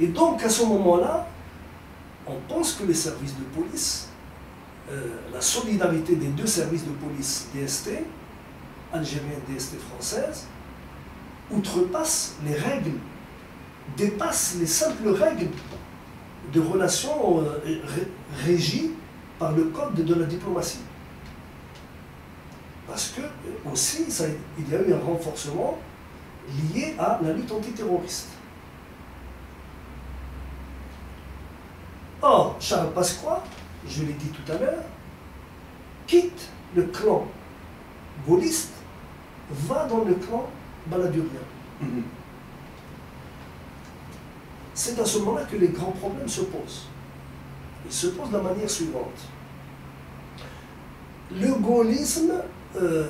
Et donc, à ce moment-là, on pense que les services de police, euh, la solidarité des deux services de police DST, algérienne DST française, outrepasse les règles, dépasse les simples règles de relations euh, régies par le code de la diplomatie. Parce que euh, aussi, il y a eu un renforcement lié à la lutte antiterroriste. Or, Charles Pasqua, je l'ai dit tout à l'heure, quitte le clan gaulliste, va dans le clan baladurien. Mhm. C'est à ce moment-là que les grands problèmes se posent. Ils se posent de la manière suivante. Le gaullisme, euh,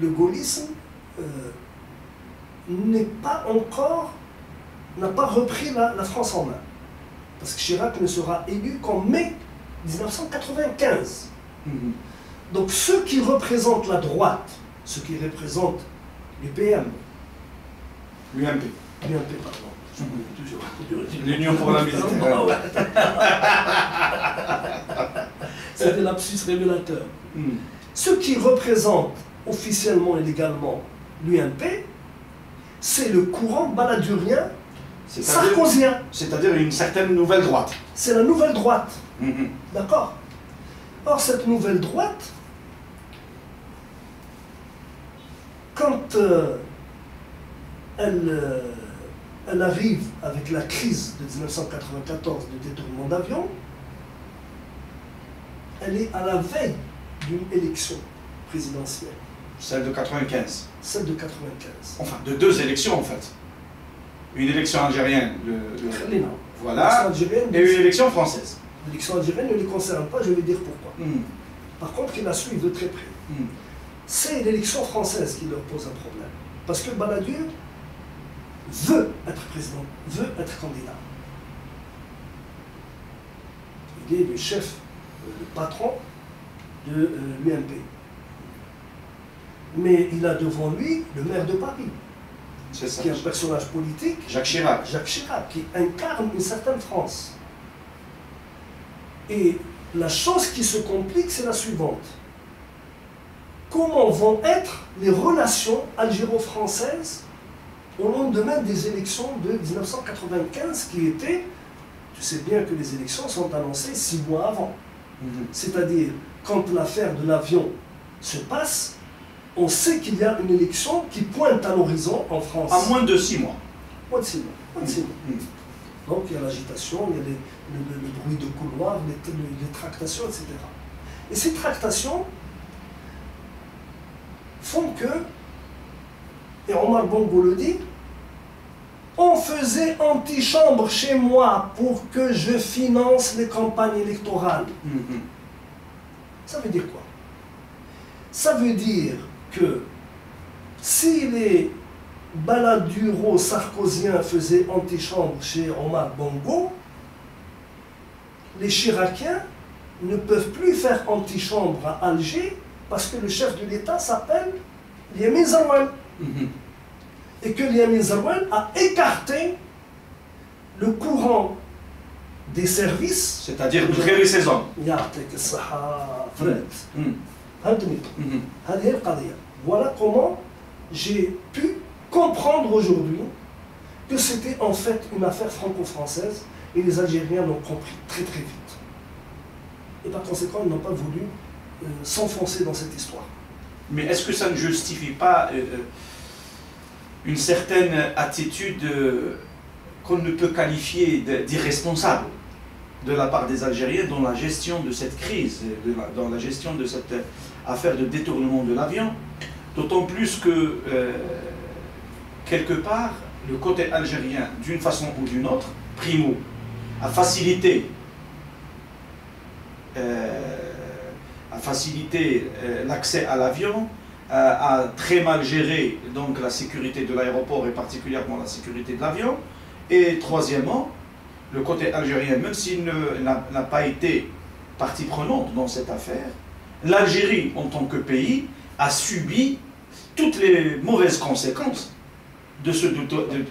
le gaullisme euh, n'est pas encore, n'a pas repris la, France en main. Parce que Chirac ne sera élu qu'en mai 1995. Mhm. Donc ceux qui représentent la droite, ceux qui représentent l'UPM, l'UMP, l'UMP, pardon, L'Union pour la militaire. C'était l'absus révélateur. Hmm. Ceux qui représentent officiellement et légalement l'UMP, c'est le courant baladurien sarkozien. C'est-à-dire une certaine nouvelle droite. C'est la nouvelle droite. Hmm. D'accord Or, cette nouvelle droite, quand euh, elle. Euh, elle arrive avec la crise de 1994 de détournement d'avion, elle est à la veille d'une élection présidentielle. Celle de 95 Celle de 95. Enfin, de deux élections en fait. Une élection algérienne, de, voilà, et une élection française. L'élection algérienne ne les concerne pas, je vais dire pourquoi. Hmm. Par contre, ils la suivent de très près. Hmm. C'est l'élection française qui leur pose un problème. Parce que Balladur veut être président, veut être candidat. Il est le chef, euh, le patron de euh, l'UMP. Mais il a devant lui le maire de Paris, qui est un personnage politique. Jacques Chirac. Jacques Chirac, qui incarne une certaine France. Et la chose qui se complique, c'est la suivante. Comment vont être les relations algéro-françaises au lendemain des élections de 1995 qui étaient, tu sais bien que les élections sont annoncées six mois avant. Mhm. C'est-à-dire, quand l'affaire de l'avion se passe, on sait qu'il y a une élection qui pointe à l'horizon en France. À moins de six mois. Moins de six mois. Mhm. Donc il y a l'agitation, il y a le, bruit de couloir, les, les tractations, etc. Et ces tractations font que et Omar Bongo le dit, on faisait antichambre chez moi pour que je finance les campagnes électorales. Mm-hmm. Ça veut dire quoi? Ça veut dire que si les baladuro sarkoziens faisaient antichambre chez Omar Bongo, les Chiraciens ne peuvent plus faire antichambre à Alger parce que le chef de l'État s'appelle Yemi Zarouane. Mhm. Et que Liamin Zarouane a écarté le courant des services. C'est-à-dire de créer ses hommes. Voilà comment j'ai pu comprendre aujourd'hui que c'était en fait une affaire franco-française et les Algériens l'ont compris très très vite. Et par conséquent, ils n'ont pas voulu euh, s'enfoncer dans cette histoire. Mais est-ce que ça ne justifie pas euh, euh, une certaine attitude euh, qu'on ne peut qualifier d'irresponsable de la part des Algériens dans la gestion de cette crise, dans la gestion de cette affaire de détournement de l'avion D'autant plus que, quelque part, le côté algérien, d'une façon ou d'une autre, primo, a facilité facilité euh, l'accès à l'avion, a très mal géré donc la sécurité de l'aéroport et particulièrement la sécurité de l'avion. Et troisièmement, le côté algérien, même s'il n'a pas été partie prenante dans cette affaire, l'Algérie en tant que pays a subi toutes les mauvaises conséquences de ce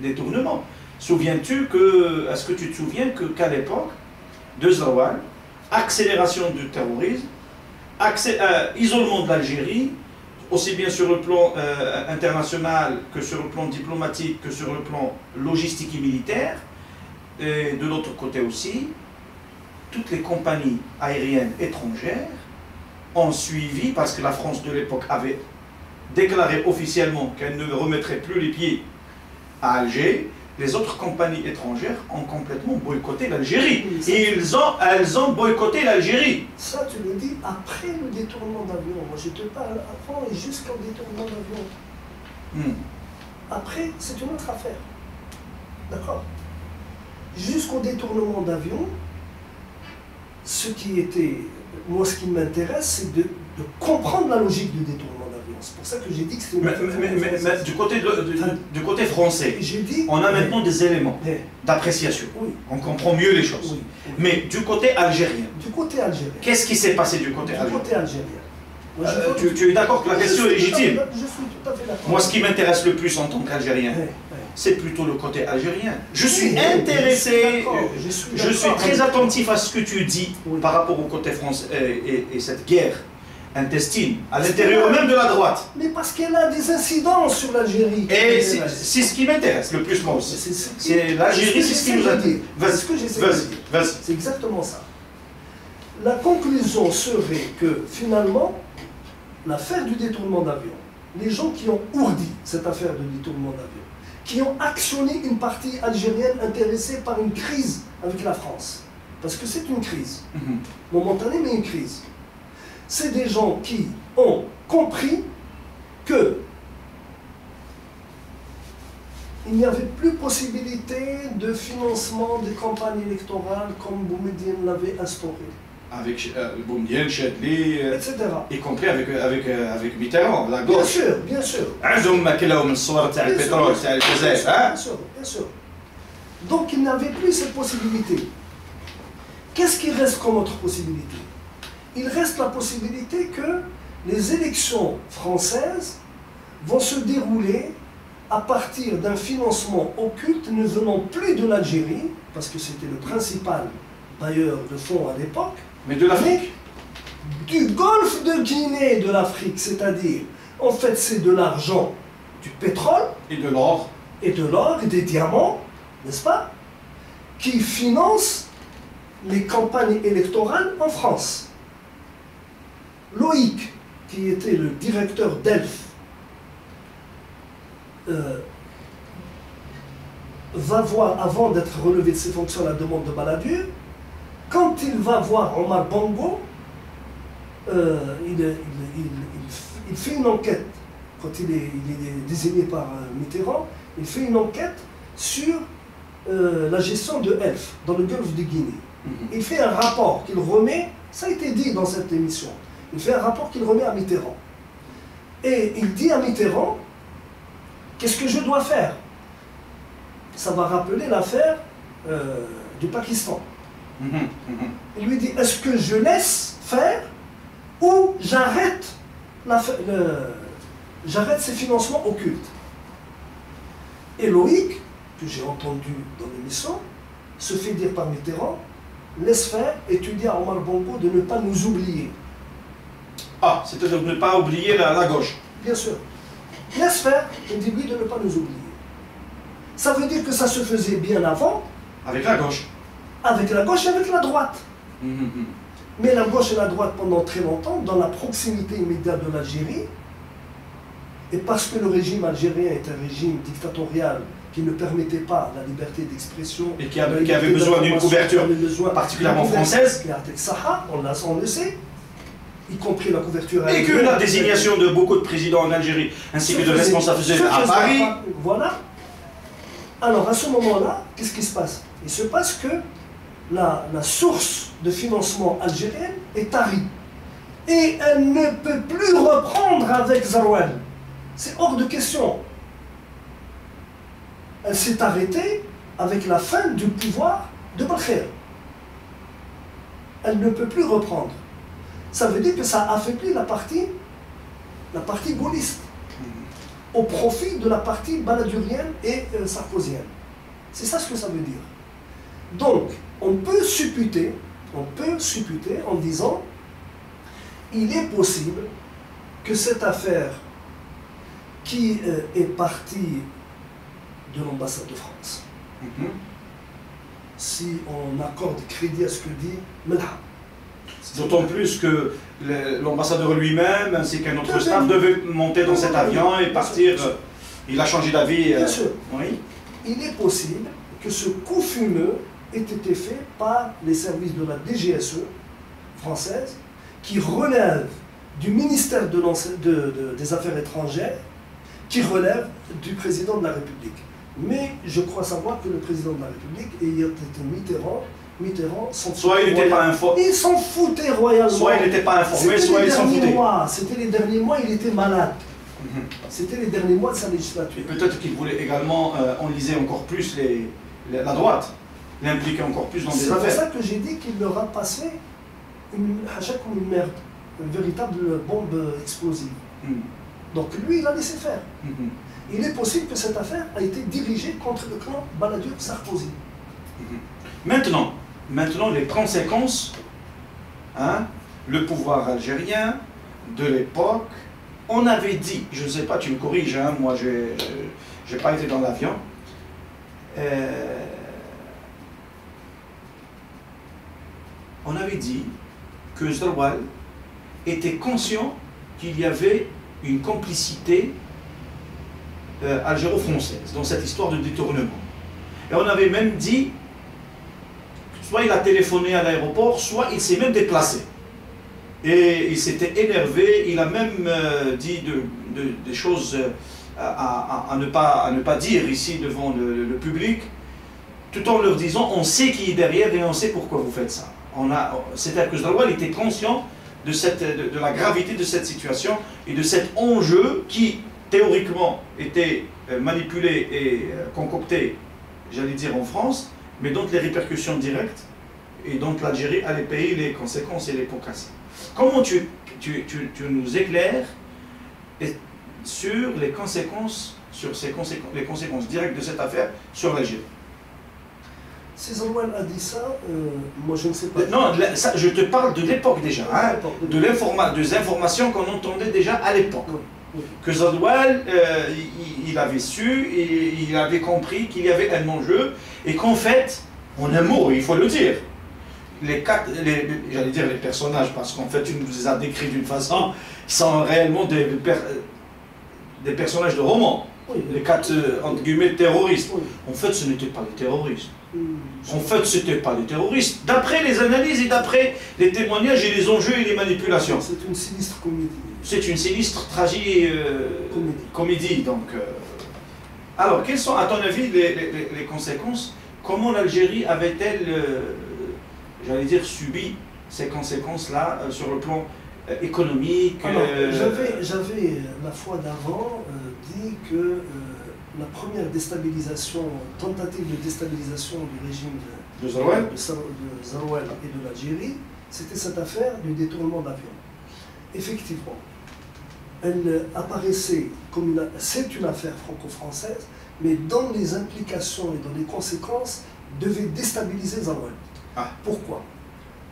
détournement. Souviens-tu que, est-ce que tu te souviens qu'à l'époque de Zawal, accélération du terrorisme, euh, isolement de l'Algérie, aussi bien sur le plan euh, international que sur le plan diplomatique, que sur le plan logistique et militaire, et de l'autre côté aussi, toutes les compagnies aériennes étrangères ont suivi, parce que la France de l'époque avait déclaré officiellement qu'elle ne remettrait plus les pieds à Alger, les autres compagnies étrangères ont complètement boycotté l'Algérie. Et ils ont, elles ont boycotté l'Algérie. Ça, tu le dis après le détournement d'avion. Moi, je te parle avant et jusqu'au détournement d'avion. Hmm. Après, c'est une autre affaire. D'accord? Jusqu'au détournement d'avion, ce qui était. Moi, ce qui m'intéresse, c'est de comprendre la logique du détournement. C'est pour ça que j'ai dit que c'était une mais, mais, du, côté du, côté français, dit, on a maintenant des éléments d'appréciation. On comprend mieux les choses. Mais du côté algérien. Du côté algérien. Qu'est-ce qui s'est passé du côté du algérien? côté algérien. Euh, tu, es d'accord que la question est légitime? Moi, ce qui m'intéresse le plus en tant qu'Algérien, c'est plutôt le côté algérien. Je suis intéressé, je suis, je suis très attentif à ce que tu dis par rapport au côté français et cette guerre intestine, à l'intérieur même de la droite. Mais parce qu'elle a des incidences sur l'Algérie. Et c'est ce qui m'intéresse le plus, moi aussi. C'est l'Algérie, c'est ce qui nous intéresse. C'est ce que j'essaie de dire. C'est exactement ça. La conclusion serait que finalement, l'affaire du détournement d'avion, les gens qui ont ourdi cette affaire de détournement d'avion, qui ont actionné une partie algérienne intéressée par une crise avec la France, parce que c'est une crise, mhm. momentanée, mais une crise c'est des gens qui ont compris que il n'y avait plus possibilité de financement des campagnes électorales comme Boumediene l'avait instauré. Avec euh, Boumediene, Chadli, euh, etc. Y compris avec, avec, euh, avec Mitterrand, la gauche. Bien sûr, bien sûr. Bien sûr, bien sûr. Donc il n'avait plus cette possibilité. Qu'est-ce qui reste comme autre possibilité? Il reste la possibilité que les élections françaises vont se dérouler à partir d'un financement occulte ne venant plus de l'Algérie, parce que c'était le principal bailleur de fonds à l'époque, mais de l'Afrique Du golfe de Guinée de l'Afrique, c'est-à-dire, en fait, c'est de l'argent, du pétrole. Et de l'or. Et de l'or et des diamants, n'est-ce pas Qui financent les campagnes électorales en France. Loïc, qui était le directeur d'ELF, euh, va voir, avant d'être relevé de ses fonctions à la demande de Balladur, quand il va voir Omar Bongo, euh, il, fait une enquête, quand il est, désigné par euh, Mitterrand, il fait une enquête sur la gestion de ELF dans le golfe de Guinée. Mhm. Il fait un rapport qu'il remet, ça a été dit dans cette émission, il fait un rapport qu'il remet à Mitterrand. Et il dit à Mitterrand, qu'est-ce que je dois faire? Ça va rappeler l'affaire euh, du Pakistan. Il lui dit, est-ce que je laisse faire ou j'arrête j'arrête ces financements occultes? Et Loïc, que j'ai entendu dans l'émission, se fait dire par Mitterrand, laisse faire et tu dis à Omar Bongo de ne pas nous oublier. Ah, c'est-à-dire de ne pas oublier la, gauche. Bien sûr. Laisse faire, je dis oui de ne pas nous oublier. Ça veut dire que ça se faisait bien avant. Avec la gauche. Avec la gauche et avec la droite. Hum. Mais la gauche et la droite pendant très longtemps, dans la proximité immédiate de l'Algérie, et parce que le régime algérien est un régime dictatorial qui ne permettait pas la liberté d'expression. Et qui avait, besoin d'une couverture particulièrement française. Sahara, on, on le sait y compris la couverture Et que la désignation de beaucoup de présidents en Algérie, ainsi que de responsables à Paris. Voilà. Alors à ce moment-là, qu'est-ce qui se passe? Il se passe que la, source de financement algérienne est tarie. Et elle ne peut plus reprendre avec Zarouel. C'est hors de question. Elle s'est arrêtée avec la fin du pouvoir de Bakher. Elle ne peut plus reprendre ça veut dire que ça affaiblit la partie, la partie gaulliste, au profit de la partie baladurienne et euh, sarkozienne. C'est ça ce que ça veut dire. Donc, on peut supputer, on peut supputer en disant, il est possible que cette affaire qui euh, est partie de l'ambassade de France, Mhm. si on accorde crédit à ce que dit Melha, D'autant plus que l'ambassadeur lui-même ainsi qu'un autre staff devait monter dans cet avion et partir. sûr. euh, Il a changé d'avis. euh, Bien sûr. Oui. il est possible que ce coup fumeux ait été fait par les services de la DGSE française, qui relève du ministère de l'Ense- de- de- des Affaires étrangères, qui relève du président de la République. Mais je crois savoir que le président de la République, ayant été Mitterrand, Mitterrand s'en Soit il foutait n'était pas royalement. informé, Il s'en foutait royalement. soit il n'était pas informé, C'était soit les il s'en derniers foutait. mois, c'était les derniers mois, il était malade. Mhm. C'était les derniers mois de sa Et législature. peut-être qu'il voulait également euh, enliser encore plus les, les- la droite, l'impliquer encore plus dans des C'est pour affaires. ça que j'ai dit qu'il leur a passé une, comme une merde, une véritable bombe explosive. Mhm. Donc lui, il a laissé faire. Mhm. Il est possible que cette affaire a été dirigée contre le clan Baladur-Sarkozy. Maintenant, maintenant les conséquences, hein, le pouvoir algérien de l'époque, on avait dit, je ne sais pas, tu me corriges, hein, moi je n'ai pas été dans l'avion, euh, on avait dit que Zerwal était conscient qu'il y avait une complicité euh, algéro-française dans cette histoire de détournement. Et on avait même dit soit il a téléphoné à l'aéroport, soit il s'est même déplacé. Et il s'était énervé, il a même euh, dit de- de- des choses euh, à, ne pas, dire ici devant le public, tout en leur disant on sait qui est derrière et on sait pourquoi vous faites ça. C'est-à-dire que Zdrawal était conscient de, cette, de, la gravité de cette situation et de cet enjeu qui, théoriquement, était euh, manipulé et euh, concocté, j'allais dire en France, mais dont les répercussions directes et dont l'Algérie allait payer les conséquences et les. Comment tu, tu, tu, tu nous éclaires sur les conséquences, sur ces conséquences, les conséquences directes de cette affaire sur l'Algérie? Si Zanouel a dit ça, euh, moi je ne sais pas. Non, ça, je te parle de l'époque déjà, hein, de l'informa- des informations qu'on entendait déjà à l'époque. Oui, oui. que Zadwell, euh, il, il avait su et il avait compris qu'il y avait un enjeu et qu'en fait, en un mot, il faut le dire, les quatre, j'allais dire les personnages, parce qu'en fait, tu nous les as décrits d'une façon, sont réellement des, des personnages de romans, Oui, les quatre, euh, entre guillemets, terroristes. En fait, ce n'étaient pas les terroristes. En fait, ce n'étaient pas les terroristes. D'après les analyses et d'après les témoignages et les enjeux et les manipulations. C'est une sinistre comédie. C'est une sinistre tragédie euh, Comédie. comédie. donc. euh. Alors, quelles sont, à ton avis, les, les- les- les conséquences? Comment l'Algérie avait-elle, euh, j'allais dire, subi ces conséquences-là sur le plan économique j'avais, j'avais, la fois d'avant dit que la première déstabilisation, tentative de déstabilisation du régime de, de Zarouel de, Sa- de Zarouel et de l'Algérie, c'était cette affaire du détournement d'avion. Effectivement, elle euh, apparaissait comme une, c'est une affaire franco-française, mais dans les implications et dans les conséquences, devait déstabiliser Zarouel. Ah. Pourquoi?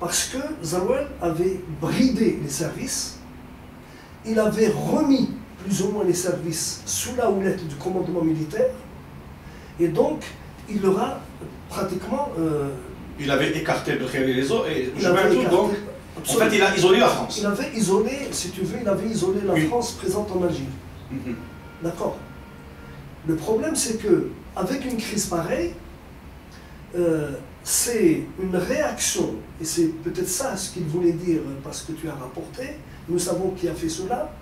Parce que Zarouel avait bridé les services, il avait remis plus ou moins les services sous la houlette du commandement militaire, et donc il leur a pratiquement euh, Il avait écarté de et les autres, et je écarté- donc, en fait, il a isolé la France. Il avait isolé, si tu veux, il avait isolé la Oui. France présente en Algérie. Mhm. D'accord. Le problème, c'est que avec une crise pareille, euh, c'est une réaction, et c'est peut-être ça ce qu'il voulait dire parce que tu as rapporté, nous savons qui a fait cela,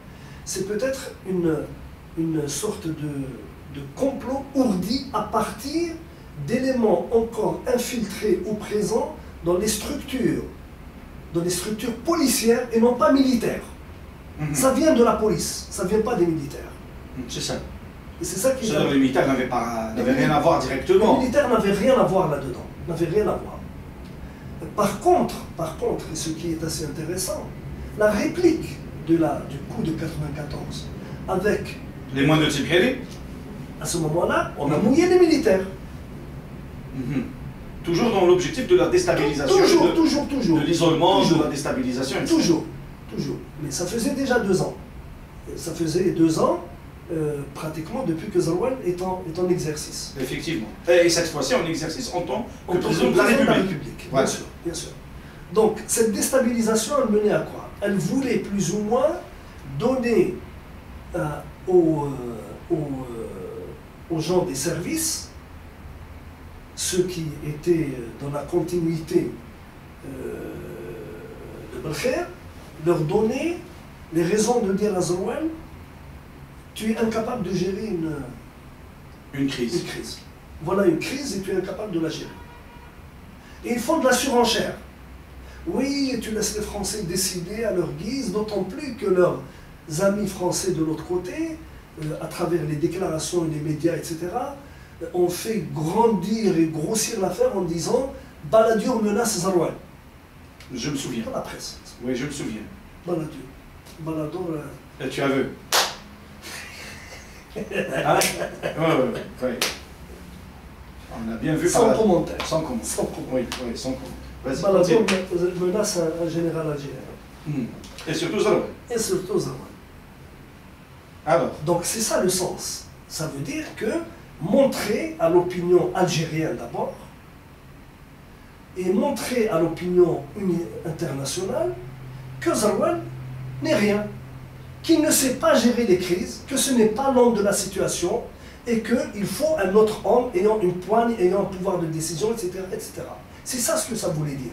c'est peut-être une, une sorte de, de complot ourdi à partir d'éléments encore infiltrés au présent dans les structures, dans les structures policières et non pas militaires. Mhm. Ça vient de la police, ça vient pas des militaires. C'est ça. Et c'est ça qui est C'est-à-dire les militaires n'avaient pas- n'avaient rien à voir Les directement. militaires n'avaient rien à voir là-dedans, n'avaient rien à voir. Par contre, par contre, et ce qui est assez intéressant, la réplique de la, du coup de 94, avec, Les moines de Tsipkeli à ce moment-là, on a mouillé les militaires. Mhm. Toujours dans l'objectif de la déstabilisation, Toujours, de, toujours, toujours. de l'isolement, de la déstabilisation. etc. Toujours, toujours. Mais ça faisait déjà deux ans. Ça faisait deux ans, euh, pratiquement depuis que Zarwan est en, est en exercice. Effectivement. Et cette fois-ci en exercice en tant que président de la République. bien Ouais. sûr, bien sûr. Donc, cette déstabilisation, elle menait à quoi? Elle voulait plus ou moins donner euh, aux, euh, aux, euh, aux gens des services, ceux qui étaient dans la continuité euh, de Belkher, leur donner les raisons de dire à Zawal, tu es incapable de gérer une, Une une crise. crise. Voilà une crise et tu es incapable de la gérer. Et ils font de la surenchère. Oui, tu laisses les Français décider à leur guise, d'autant plus que leurs amis français de l'autre côté, euh, à travers les déclarations et les médias, etc., euh, ont fait grandir et grossir l'affaire en disant Baladur menace Zarouane. Je me souviens. Dans la presse. Oui, je me souviens. Baladur. euh, Et tu as vu. Hein ouais, ouais. On a bien vu par sans la- commentaire. Sans commentaire. Sans commentaire. Oui, oui, sans commentaire. Baladur continue. menace un, général algérien. Hmm. Et surtout Zarouane. Et surtout Zarouane. Alors, Donc c'est ça le sens. Ça veut dire que montrer à l'opinion algérienne d'abord et montrer à l'opinion internationale que Zarwan n'est rien, qu'il ne sait pas gérer les crises, que ce n'est pas l'homme de la situation et qu'il faut un autre homme ayant une poigne, ayant un pouvoir de décision, etc. etc. C'est ça ce que ça voulait dire.